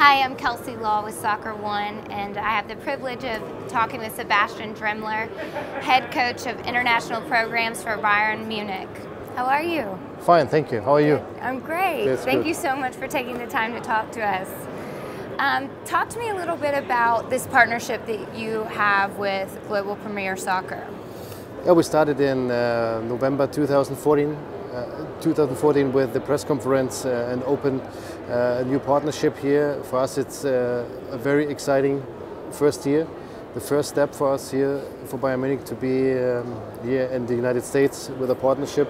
Hi, I'm Kelsey Law with Soccer One, and I have the privilege of talking with Sebastian Dremmler, head coach of international programs for Bayern Munich. How are you? Fine, thank you. How are you? I'm great. That's thank good. you so much for taking the time to talk to us. Um, talk to me a little bit about this partnership that you have with Global Premier Soccer. Yeah, we started in uh, November 2014, uh, 2014 with the press conference uh, and opened uh, a new partnership here. For us, it's uh, a very exciting first year. The first step for us here for Munich to be um, here in the United States with a partnership.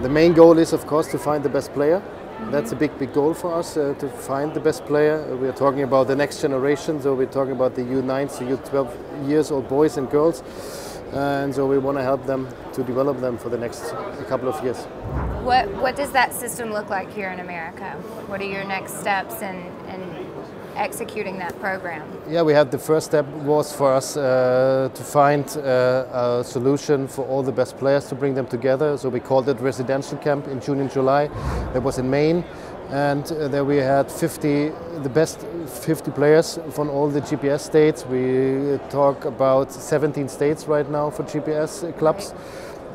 The main goal is, of course, to find the best player. That's a big, big goal for us uh, to find the best player. We are talking about the next generation, so we're talking about the U9, so U12 years old boys and girls and so we want to help them to develop them for the next couple of years. What what does that system look like here in America? What are your next steps in, in executing that program? Yeah, we had the first step was for us uh, to find uh, a solution for all the best players to bring them together. So we called it residential camp in June and July. That was in Maine, and uh, there we had 50 the best 50 players from all the GPS states. We talk about 17 states right now for GPS clubs.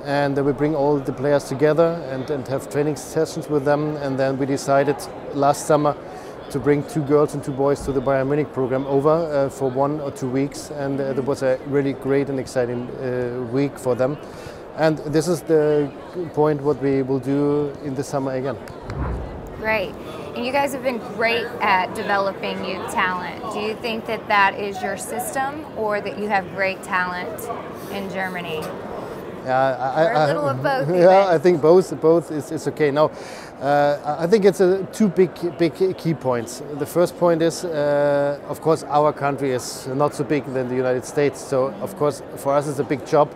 And then we bring all the players together and, and have training sessions with them. And then we decided last summer to bring two girls and two boys to the Bayern Munich program over uh, for one or two weeks. And uh, it was a really great and exciting uh, week for them. And this is the point what we will do in the summer again. Great. And you guys have been great at developing youth talent. Do you think that that is your system or that you have great talent in Germany? Yeah, I, or a little of both. Yeah, I think both. Both is, is okay. Now, uh, I think it's a two big big key points. The first point is, uh, of course, our country is not so big than the United States. So, of course, for us, it's a big job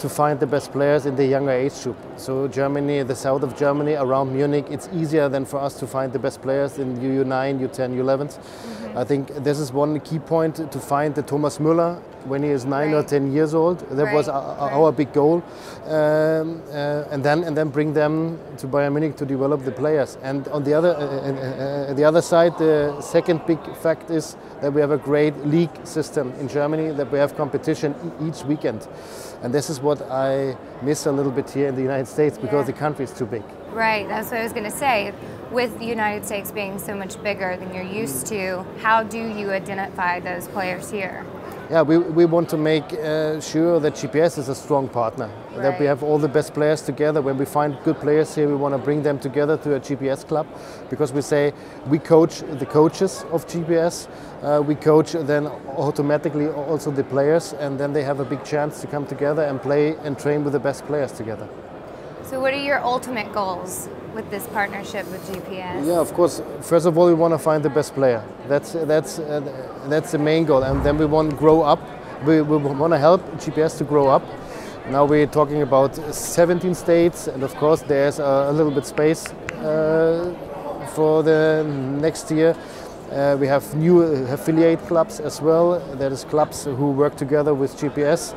to find the best players in the younger age group. So Germany, the south of Germany, around Munich, it's easier than for us to find the best players in U9, U10, U11s. Mm-hmm. I think this is one key point to find the Thomas Müller when he is nine right. or ten years old. That right. was our, our, big goal, um, uh, and then and then bring them to Bayern Munich to develop the players. And on the other uh, uh, uh, the other side, the second big fact is that we have a great league system in Germany. That we have competition each weekend, and this is what I miss a little bit here in the United States because yeah. the country is too big. Right. That's what I was going to say. With the United States being so much bigger than you're used to, how do you identify those players here? yeah, we, we want to make uh, sure that GPS is a strong partner, right. that we have all the best players together. When we find good players here, we want to bring them together to a GPS club because we say we coach the coaches of GPS, uh, we coach then automatically also the players, and then they have a big chance to come together and play and train with the best players together. So, what are your ultimate goals with this partnership with GPS? Yeah, of course. First of all, we want to find the best player. That's that's uh, that's the main goal, and then we want to grow up. We, we want to help GPS to grow up. Now we're talking about 17 states, and of course there's a, little bit space uh, for the next year. Uh, we have new affiliate clubs as well. There is clubs who work together with GPS,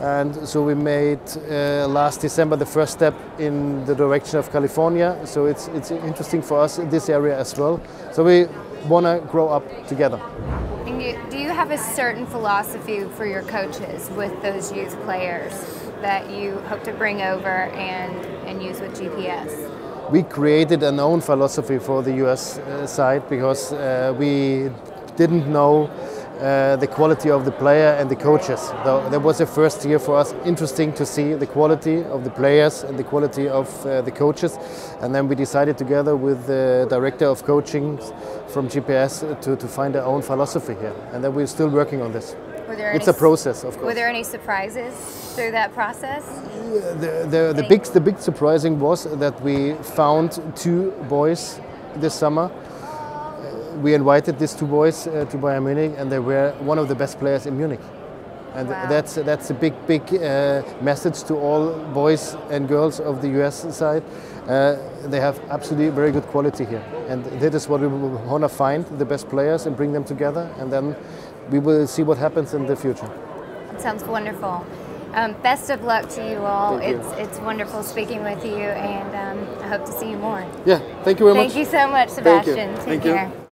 and so we made uh, last December the first step in the direction of California. So it's it's interesting for us in this area as well. So we want to grow up together. You, do you have a certain philosophy for your coaches with those youth players that you hope to bring over and and use with GPS? we created an own philosophy for the US uh, side because uh, we didn't know uh, the quality of the player and the coaches. So that was the first year for us interesting to see the quality of the players and the quality of uh, the coaches. And then we decided together with the director of coaching from GPS to, to find our own philosophy here. And then we're still working on this. It's a process, of course. Were there any surprises through that process? The, the, the big, the big surprising was that we found two boys this summer. We invited these two boys uh, to Bayern Munich, and they were one of the best players in Munich. And wow. that's that's a big, big uh, message to all boys and girls of the US side. Uh, they have absolutely very good quality here, and that is what we want to find the best players and bring them together, and then we will see what happens in the future. That sounds wonderful. Um, best of luck to you all. Thank it's you. it's wonderful speaking with you, and um, I hope to see you more. Yeah, thank you very much. Thank you so much, Sebastian. Thank you. Take Thank you. care.